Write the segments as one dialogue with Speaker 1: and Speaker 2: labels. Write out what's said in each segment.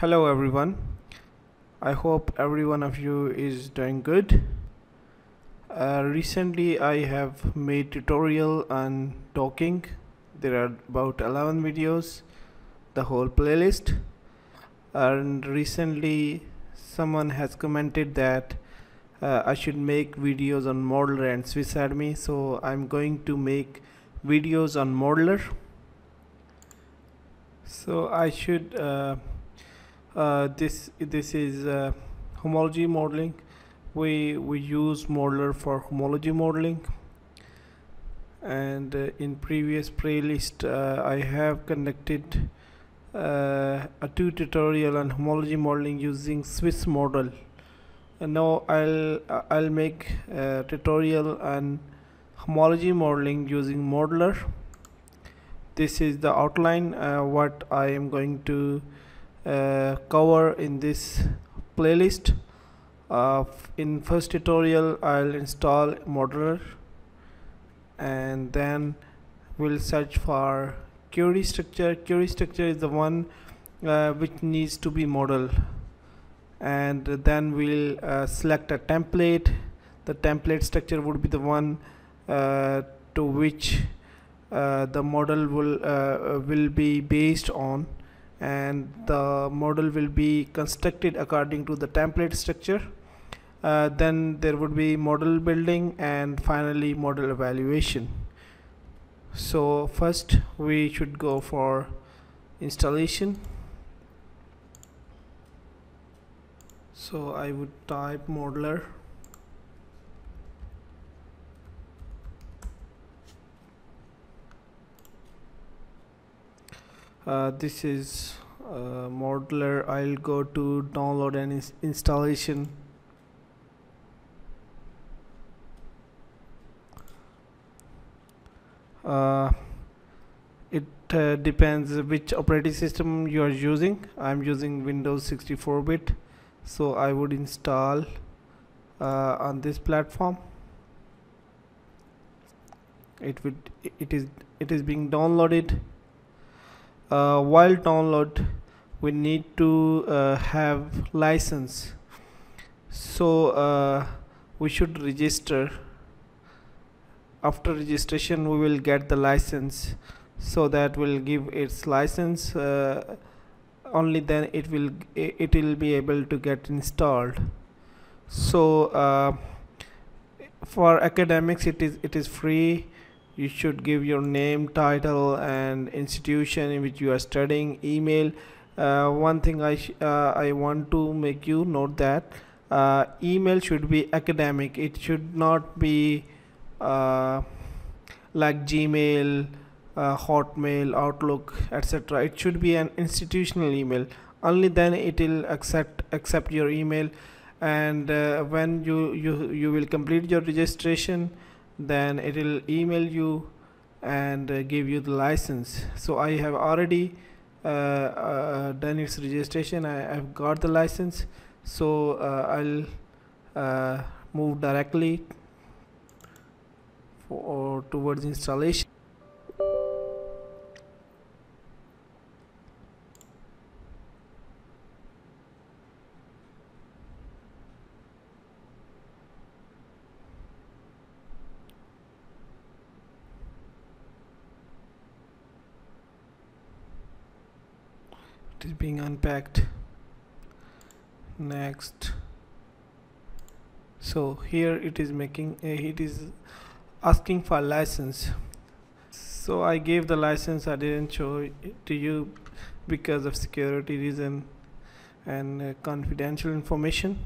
Speaker 1: hello everyone. I hope every one of you is doing good. Uh, recently I have made tutorial on docking there are about 11 videos the whole playlist. And recently someone has commented that uh, I should make videos on Modeller and swiss army so I'm going to make videos on Modeller. So I should uh, this this is uh, homology modeling. We we use modeller for homology modeling. And uh, in previous playlist uh, I have conducted uh, a two tutorial on homology modeling using Swiss model. And now I'll I'll make a tutorial on homology modeling using modeller. This is the outline uh, what I am going to uh, cover in this playlist. Uh, in first tutorial I'll install modeller and then we'll search for query structure. Query structure is the one uh, which needs to be model and then we'll uh, select a template. The template structure would be the one uh, to which uh, the model will will be based on and the model will be constructed according to the template structure. Uh, then there would be model building and finally model evaluation. So first we should go for installation. So I would type modeller uh, this is uh, modeller. I'll go to download and ins installation. Uh, it uh, depends which operating system you are using. I'm using Windows 64 bit so I would install uh, on this platform. It would it is it is being downloaded uh, while download we need to uh, have license. So uh, we should register. After registration we will get the license. So that will give its license uh, only then it will it will be able to get installed. So uh, for academics it is it is free you should give your name title and institution in which you are studying. Email uh, one thing I uh, I want to make you note that uh, email should be academic. It should not be uh, like Gmail uh, Hotmail Outlook etc it should be an institutional email. Only then it will accept accept your email. And uh, when you you you will complete your registration then it will email you and uh, give you the license. So I have already uh, uh, done its registration. I have got the license. So uh, I'll move directly for, towards installation is being unpacked. Next. So here it is making uh, it is asking for license. So I gave the license I didn't show it to you because of security reason and uh, confidential information.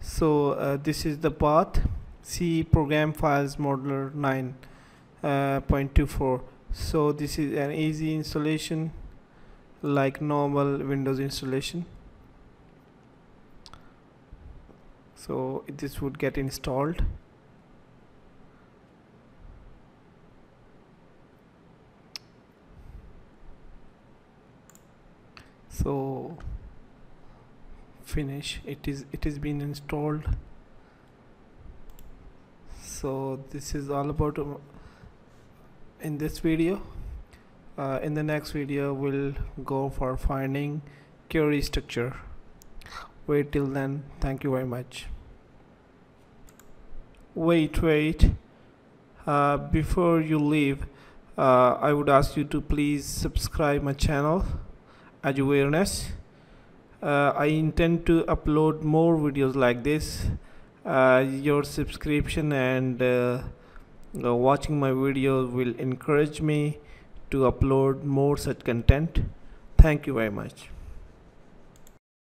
Speaker 1: So uh, this is the path. C program files modeller 9.24 uh, so this is an easy installation like normal Windows installation. So this would get installed. So finish. It is it is been installed. So this is all about uh, in this video uh, in the next video we'll go for finding query structure. Wait till then. Thank you very much. Wait wait. Uh, before you leave uh, I would ask you to please subscribe my channel Azure awareness. Uh, I intend to upload more videos like this. Uh, your subscription and uh, uh, watching my videos will encourage me to upload more such content. Thank you very much